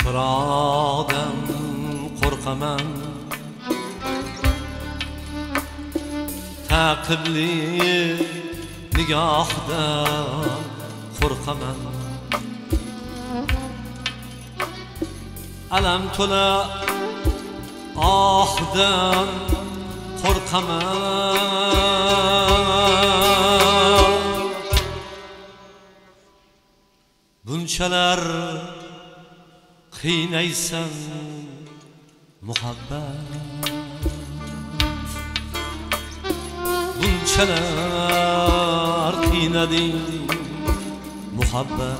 sirodan qo'rqaman. Taqibli nigohdan qo'rqaman. Alam to'la ohdan qo'rqaman. Bunchalar خينيسن محبت بونچلر خيندين محبت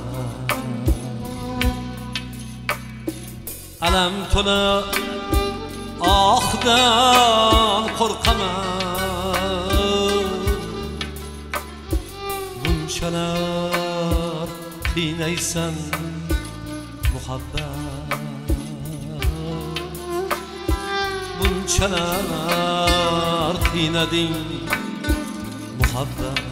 ألم تنا آخدان قرقما. بونچلر خينيسن محبت bunchalar qiynading muhabbat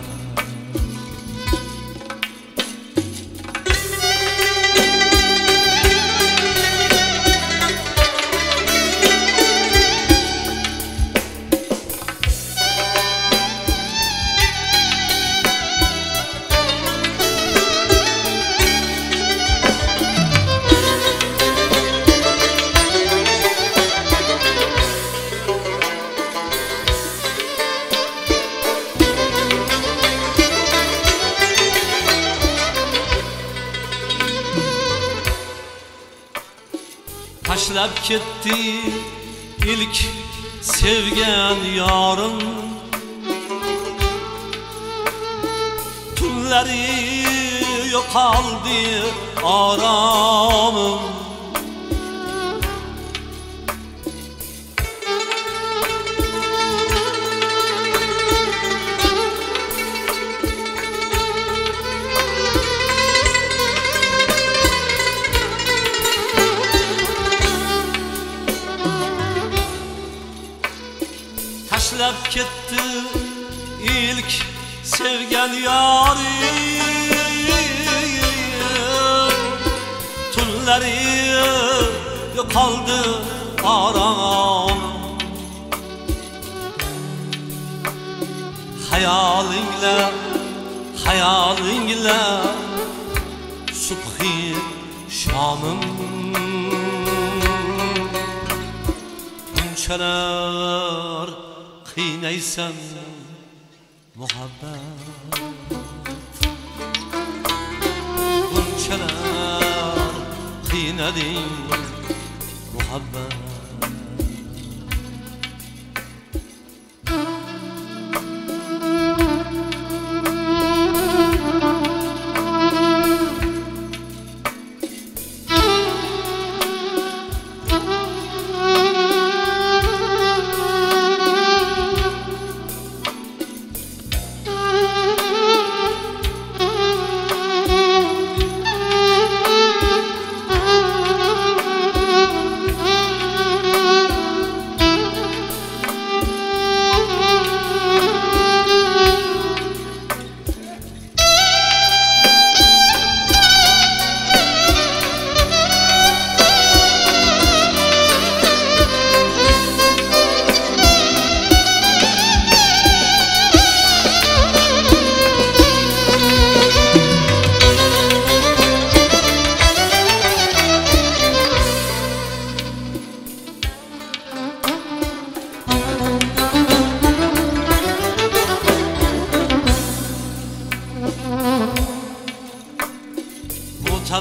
tashlab ketdi ilk sevgan yorim tunlari yo'qoldi oromim ketdi ilk sevgan yorim tunlari yo'qoldi orom hayolingla hayolingla subhi shomim bunchalar qiynaysan muhabbat. Bunchalar qiynading muhabbat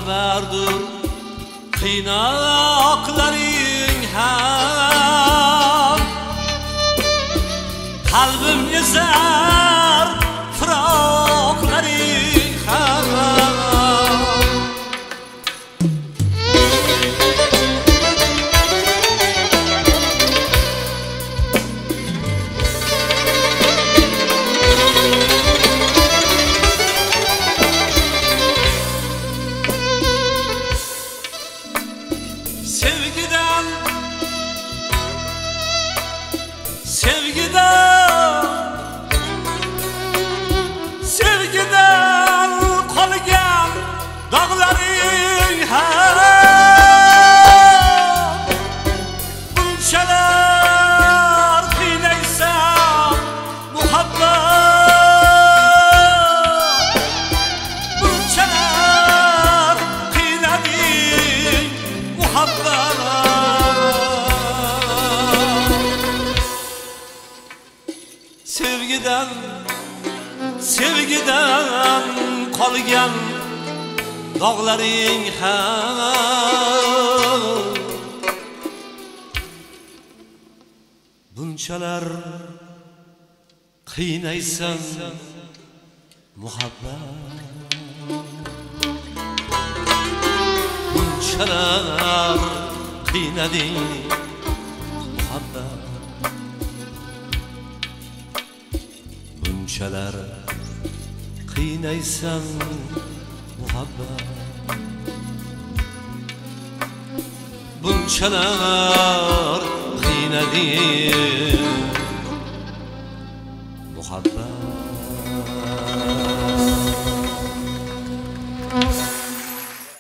mutabardır qiynoqlaring ham qalbim esa dağları her bulşalar neyse muhabbet bulşalar kıynedir muhabbet sevgiden sevgiden kalgen dog'laring ham. Bunchalar qiynaysan muhabbat. Bunchalar qiynading muhabbat. Bunchalar qiynaysan muhabbat bunchalar qiynading